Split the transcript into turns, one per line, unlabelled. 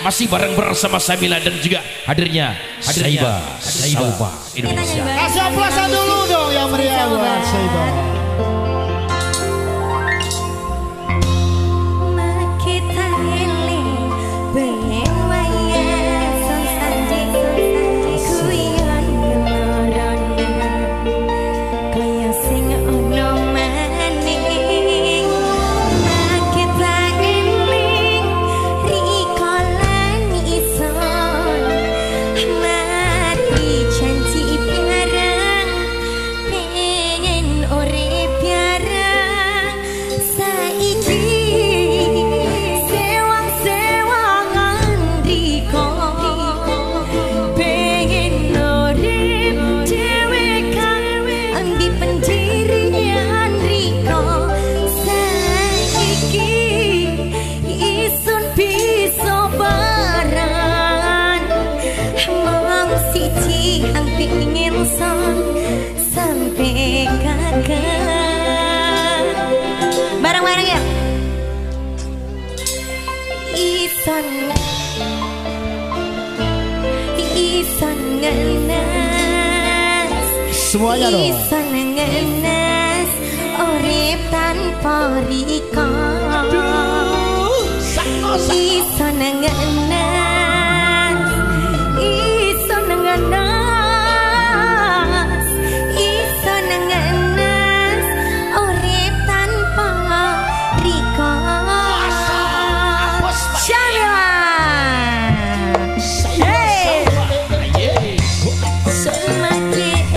masih bareng bersama Samila dan juga hadirnya hadirnya
Saiba,
Saiba. Indonesia.
Kasih aplausan dulu dong
son sampai kakak Bareng-bareng ya? Isan. Isan ngenas
Semuanya dong.
Isan ngenas Urip tanpa rika Isan ngenas like it.